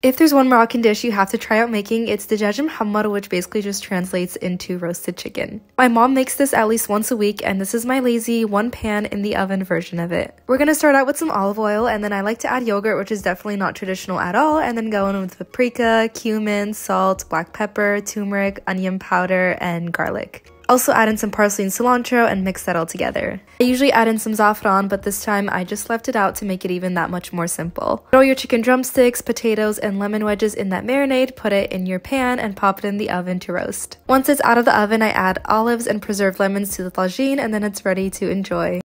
If there's one Moroccan dish you have to try out making, it's the dajjaj muhammar, which basically just translates into roasted chicken. My mom makes this at least once a week, and this is my lazy one pan in the oven version of it. We're gonna start out with some olive oil, and then I like to add yogurt, which is definitely not traditional at all, and then go in with paprika, cumin, salt, black pepper, turmeric, onion powder, and garlic. Also add in some parsley and cilantro and mix that all together. I usually add in some saffron, but this time I just left it out to make it even that much more simple. Throw your chicken drumsticks, potatoes, and lemon wedges in that marinade, put it in your pan, and pop it in the oven to roast. Once it's out of the oven, I add olives and preserved lemons to the tagine, and then it's ready to enjoy.